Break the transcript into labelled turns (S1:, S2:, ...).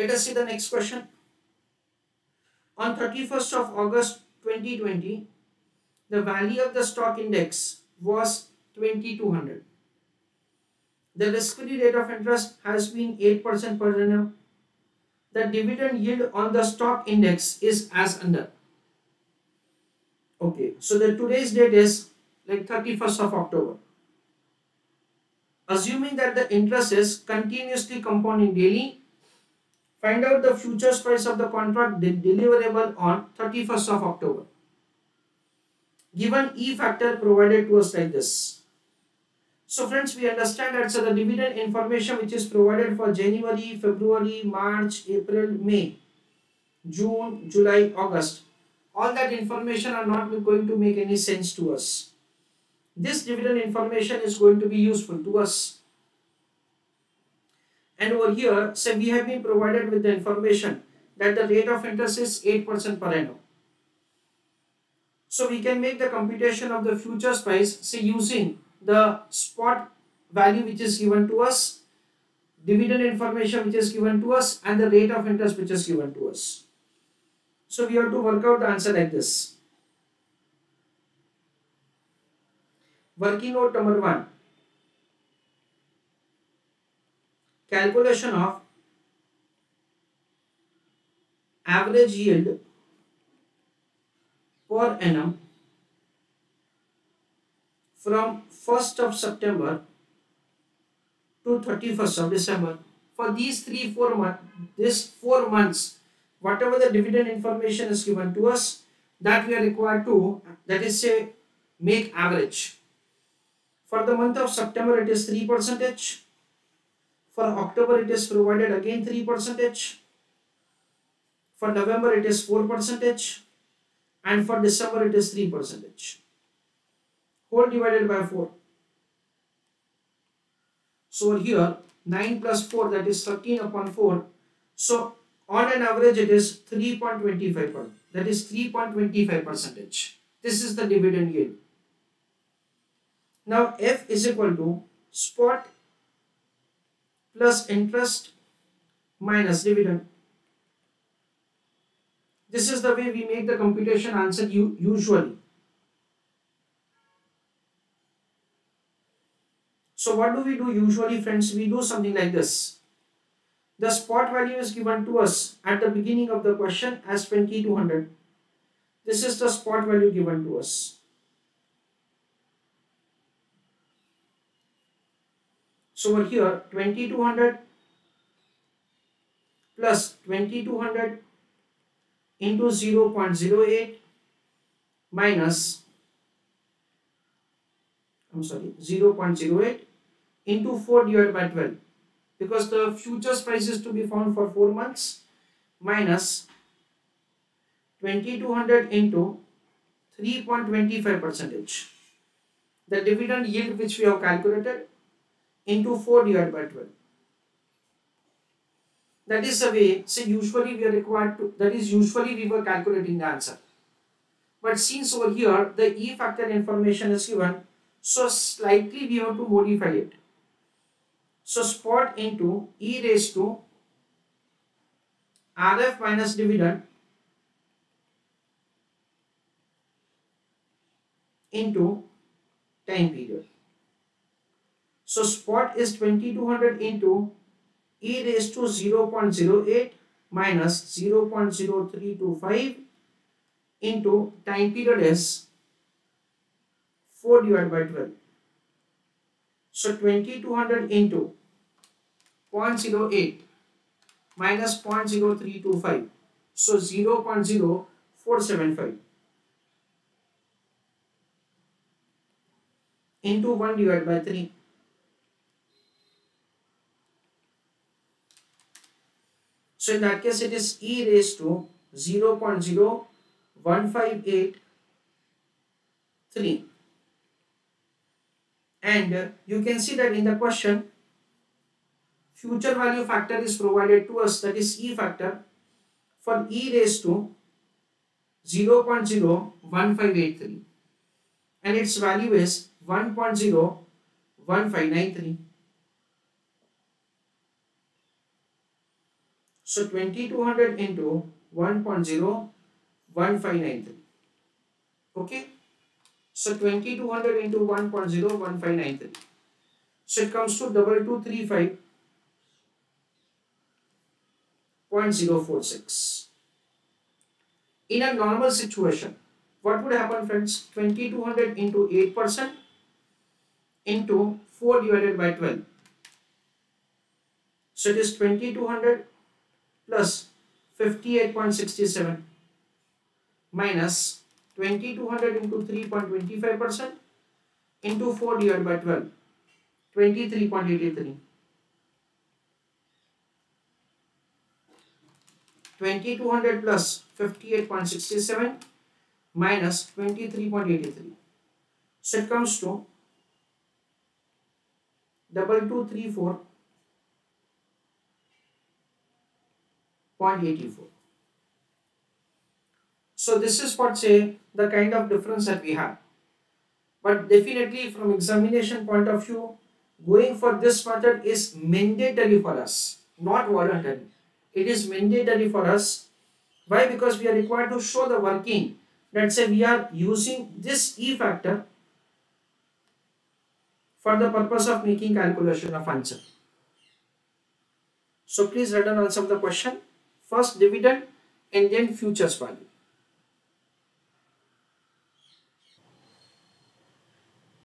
S1: Let us see the next question. On 31st of August 2020, the value of the stock index was 2200. The risk-free rate of interest has been 8% per annum. The dividend yield on the stock index is as under. Okay, so the today's date is like 31st of October. Assuming that the interest is continuously compounding daily, find out the futures price of the contract deliverable on 31st of October. Given E factor provided to us like this. So friends, we understand that so the dividend information which is provided for January, February, March, April, May, June, July, August all that information are not going to make any sense to us. This dividend information is going to be useful to us. And over here, say we have been provided with the information that the rate of interest is 8% per annum. So we can make the computation of the futures price say using the spot value which is given to us, dividend information which is given to us and the rate of interest which is given to us. So we have to work out the answer like this. Working note number one. Calculation of average yield per annum from 1st of September to 31st of December. For these three, four months, this four months, whatever the dividend information is given to us that we are required to that is say make average for the month of September it is 3 percentage for October it is provided again 3 percentage. For November it is 4 percentage. And for December it is 3 percentage. Whole divided by 4 so here 9 plus 4 that is 13 upon 4 so on an average it is 3.25 that is 3.25 percentage. This is the dividend yield. Now f is equal to spot plus interest minus dividend this is the way we make the computation answer usually so what do we do usually friends we do something like this the spot value is given to us at the beginning of the question as 2200. This is the spot value given to us. So over here 2200 plus 2200 into 0.08 minus I'm sorry 0.08 into 4 divided by 12 because the futures price is to be found for 4 months minus 2200 into 3.25 percentage. The dividend yield which we have calculated into 4 divided by 12 that is the way say usually we are required to that is usually we were calculating the answer. But since over here the e factor information is given so slightly we have to modify it. So spot into e raised to RF minus dividend into time period. So spot is 2200 into e raised to 0.08 minus 0.0325 into time period is 4 divided by 12. So 2200 into 0.08 minus 0.0325 so 0.0475 into 1 divided by 3 so in that case it is e raised to 0.01583 and you can see that in the question future value factor is provided to us that is E factor for E raised to 0 0.01583 and its value is 1.01593. So 2200 into 1.01593. Okay. So 2200 into 1.01593. So it comes to 2235.046. In a normal situation, what would happen friends? 2200 into 8% into 4 divided by 12. So it is 2200 plus 58.67 minus 2200 into 3.25 percent into 4 divided by 12 23.83 2200 plus 58.67 minus 23.83 so it comes to double two three four 0.84. So this is what say the kind of difference that we have. But definitely from examination point of view, going for this method is mandatory for us, not voluntary. It is mandatory for us. Why? Because we are required to show the working. Let's say we are using this E factor for the purpose of making calculation of answer. So please write down answer of the question first dividend and then futures value.